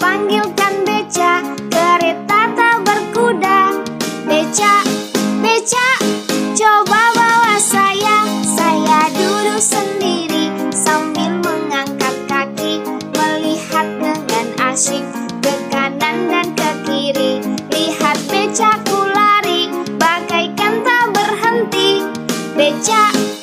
panggilkan beca Kereta tak berkuda. Beca, beca Coba bawa saya. Saya duduk sendiri Sambil mengangkat kaki Melihat dengan asyik Ke kanan dan ke kiri. Lihat becaku lari Bagaikan tak berhenti. Beca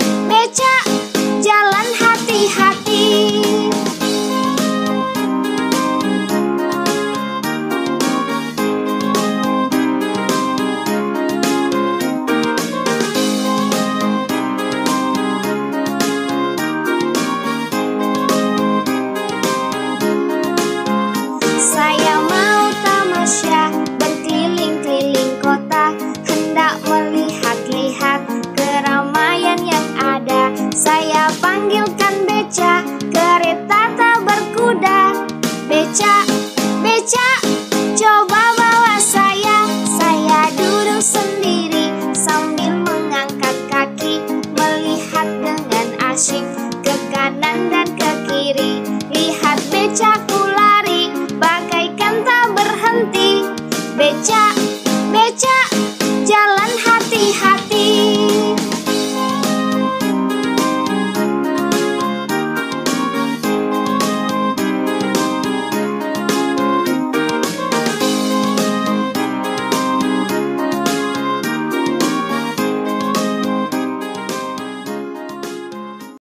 panggilkan beca Kereta tak berkuda. Beca, beca Coba bawa saya. Saya duduk sendiri Sambil mengangkat kaki Melihat dengan asyik Ke kanan dan ke kiri. Lihat becaku lari Bagaikan tak berhenti. Beca,